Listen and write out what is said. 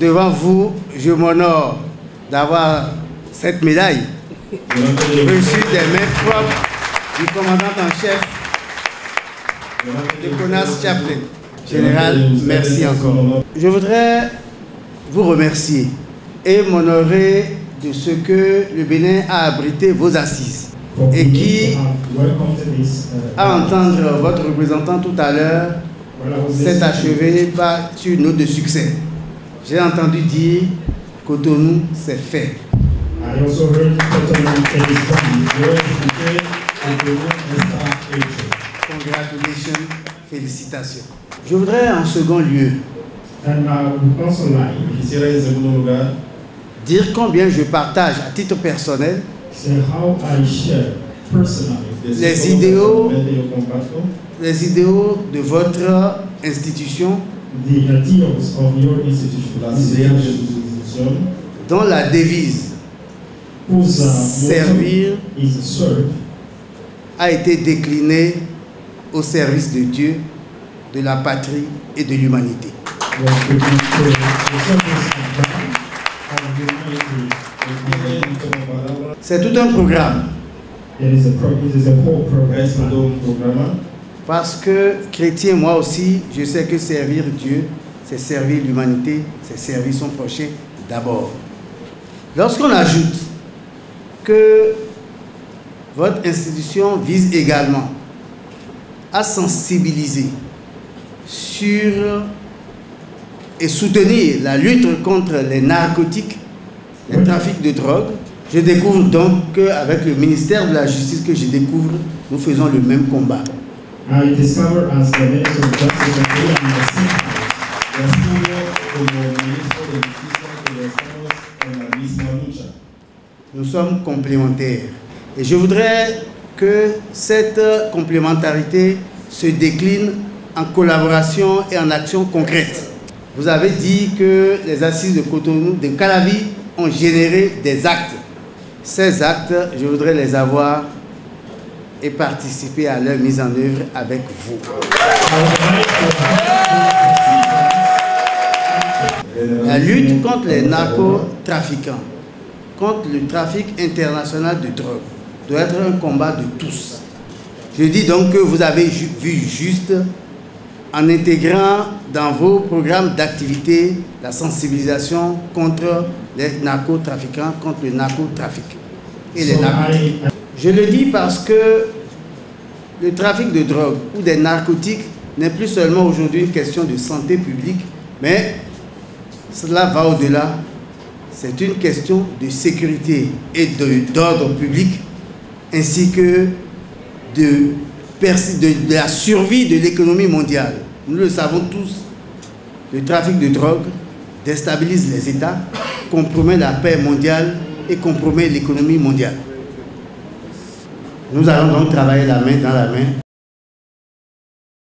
devant vous, je m'honore d'avoir cette médaille reçue des mains propres du commandant en chef de Conas Chaplin. Général, merci encore. Je voudrais vous remercier et m'honorer de ce que le Bénin a abrité vos assises et qui, à entendre votre représentant tout à l'heure, s'est achevé par une note de succès. J'ai entendu dire Cotonou, c'est fait. Congratulations, félicitations. Je voudrais en second lieu dire combien je partage à titre personnel les idéaux, les idéaux de votre institution dont la devise. Servir a été déclinée au service de Dieu, de la patrie et de l'humanité. C'est tout un programme. Parce que chrétien, moi aussi, je sais que servir Dieu, c'est servir l'humanité, c'est servir son prochain d'abord. Lorsqu'on ajoute que votre institution vise également à sensibiliser sur et soutenir la lutte contre les narcotiques, les trafics de drogue, je découvre donc qu'avec le ministère de la Justice que je découvre, nous faisons le même combat. Nous sommes complémentaires. Et je voudrais que cette complémentarité se décline en collaboration et en action concrète. Vous avez dit que les assises de Cotonou, de Calavi, ont généré des actes. Ces actes, je voudrais les avoir et participer à leur mise en œuvre avec vous. La lutte contre les narcotrafiquants, contre le trafic international de drogue, doit être un combat de tous. Je dis donc que vous avez vu juste en intégrant dans vos programmes d'activité la sensibilisation contre les narcotrafiquants, contre le narcotrafic et les narcotiques. Je le dis parce que le trafic de drogue ou des narcotiques n'est plus seulement aujourd'hui une question de santé publique, mais cela va au-delà. C'est une question de sécurité et d'ordre public, ainsi que de de, la survie de l'économie mondiale. Nous le savons tous, le trafic de drogue déstabilise les États, compromet la paix mondiale et compromet l'économie mondiale. Nous allons donc travailler la main dans la main